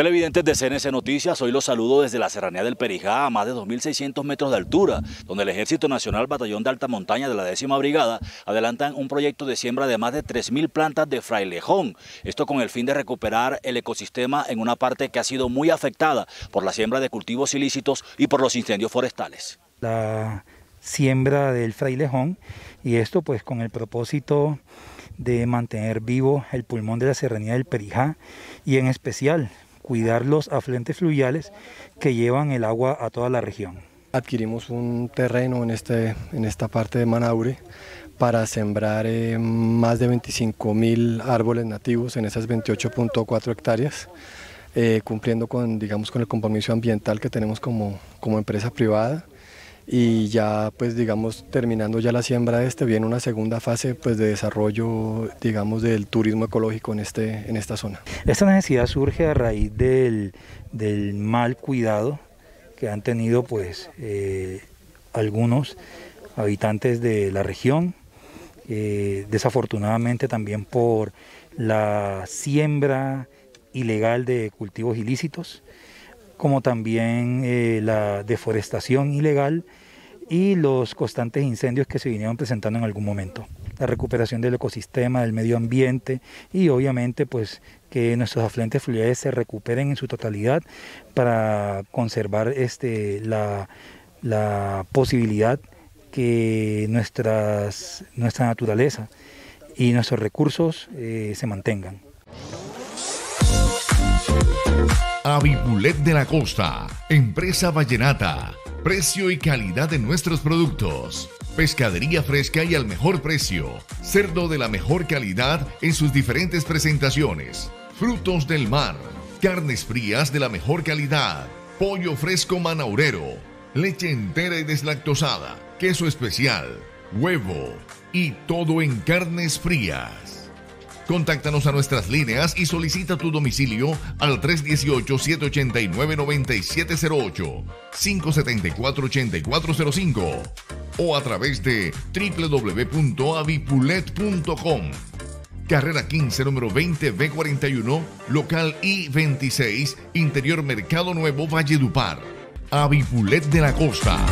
Televidentes de CNC Noticias, hoy los saludo desde la serranía del Perijá a más de 2.600 metros de altura, donde el Ejército Nacional Batallón de Alta Montaña de la décima brigada adelantan un proyecto de siembra de más de 3.000 plantas de frailejón. Esto con el fin de recuperar el ecosistema en una parte que ha sido muy afectada por la siembra de cultivos ilícitos y por los incendios forestales. La siembra del frailejón y esto pues con el propósito de mantener vivo el pulmón de la serranía del Perijá y en especial cuidar los afluentes fluviales que llevan el agua a toda la región. Adquirimos un terreno en, este, en esta parte de Manaure para sembrar eh, más de 25 mil árboles nativos en esas 28.4 hectáreas, eh, cumpliendo con, digamos, con el compromiso ambiental que tenemos como, como empresa privada y ya pues digamos terminando ya la siembra de este viene una segunda fase pues de desarrollo digamos del turismo ecológico en, este, en esta zona. Esta necesidad surge a raíz del, mal cuidado que han tenido pues eh, algunos habitantes de la región, eh, desafortunadamente también por la siembra ilegal de cultivos ilícitos, como también eh, la deforestación ilegal y los constantes incendios que se vinieron presentando en algún momento. La recuperación del ecosistema, del medio ambiente y obviamente pues que nuestros afluentes fluviales se recuperen en su totalidad para conservar este, la, posibilidad que nuestras, nuestra naturaleza y nuestros recursos eh, se mantengan. Avipulet de la Costa, empresa vallenata precio y calidad de nuestros productos. Pescadería fresca y al mejor precio. Cerdo de la mejor calidad en sus diferentes presentaciones. Frutos del mar. Carnes frías de la mejor calidad. Pollo fresco manaurero. Leche entera y deslactosada. Queso especial. Huevo. Y todo en carnes frías. Contáctanos a nuestras líneas y solicita tu domicilio al 318-789-9708, 574-8405 o a través de www.avipulet.com. Carrera 15, número 20B41, local I26, Interior Mercado Nuevo, Valledupar. Avipulet de la Costa.